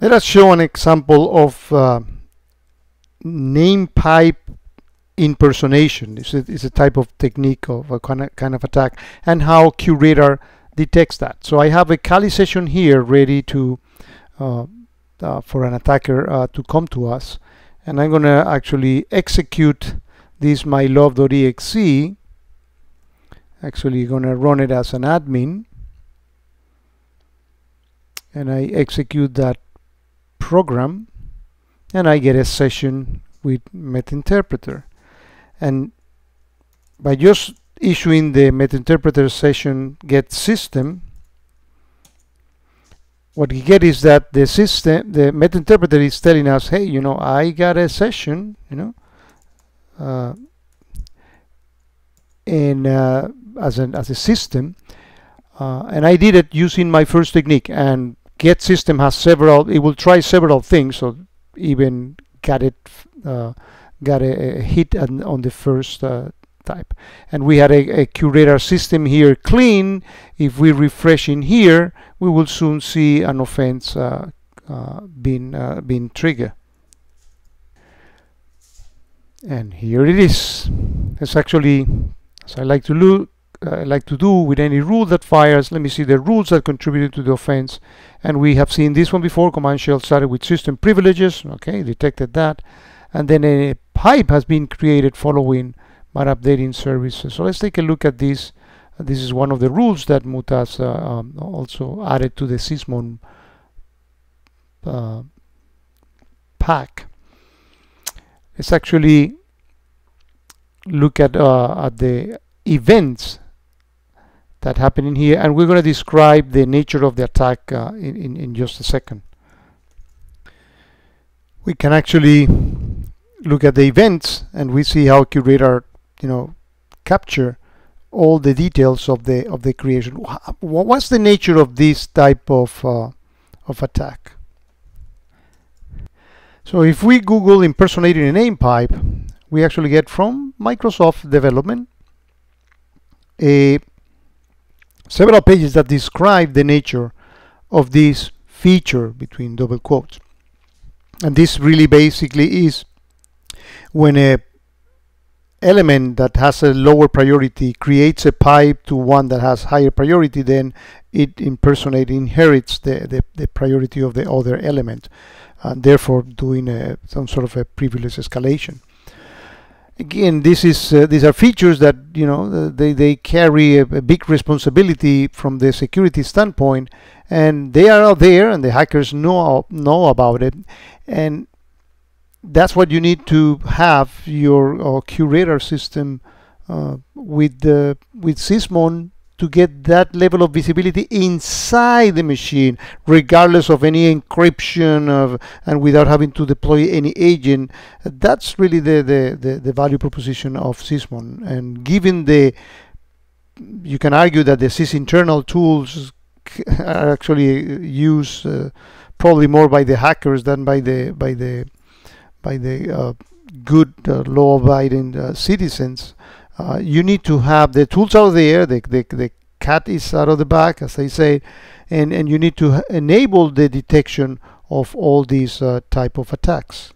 Let us show an example of uh, name pipe impersonation. It's a, type of technique of a kind of, kind of attack and how QRadar detects that. So I have a Kali session here ready to uh, uh, for an attacker uh, to come to us and I'm going to actually execute this mylove.exe actually going to run it as an admin and I execute that program and I get a session with Meterpreter and by just issuing the Meterpreter session get system what you get is that the system the Meterpreter is telling us hey you know I got a session you know uh, and uh, as an as a system uh, and I did it using my first technique. And get system has several it will try several things so even got it uh, got a, a hit on, on, the first uh, type. And we had a, a QRadar system here clean. If we refresh in here we will soon see an offense uh, uh, being uh, being triggered. And here it is. It's actually as I like to look uh, like to do with any rule that fires. Let me see the rules that contributed to the offense. And we have seen this one before. Command shell started with system privileges. Okay, detected that. And then a pipe has been created following my updating services. So let's take a look at this. This is one of the rules that Mutaz uh, um, also added to the Sysmon uh, pack. Let's actually look at uh, at the events that happen in here and we're going to describe the nature of the attack uh, in, in, in just a second. We can actually look at the events and we see how QRadar you know capture all the details of the of the creation. What's the nature of this type of uh, of attack? So if we Google impersonating a name pipe, we actually get from Microsoft Development a several pages that describe the nature of this feature between double quotes. And this really basically is when a element that has a lower priority creates a pipe to one that has higher priority, then it impersonate inherits the, the, the, priority of the other element, and therefore doing a, some sort of a privilege escalation again this is uh, these are features that you know uh, they, they carry a, a, big responsibility from the security standpoint and they are out there and the hackers know know about it and that's what you need to have your uh, QRadar system uh, with the with Sysmon to get that level of visibility inside the machine, regardless of any encryption of, and without having to deploy any agent. That's really the, the, the, the value proposition of Sysmon. And given the, you can argue that the Sys internal tools are actually used uh, probably more by the hackers than by the by the by the uh, good uh, law-abiding uh, citizens. Uh, you need to have the tools out there, the, the, the cat is out of the bag, as I say, and, and you need to enable the detection of all these uh, type of attacks.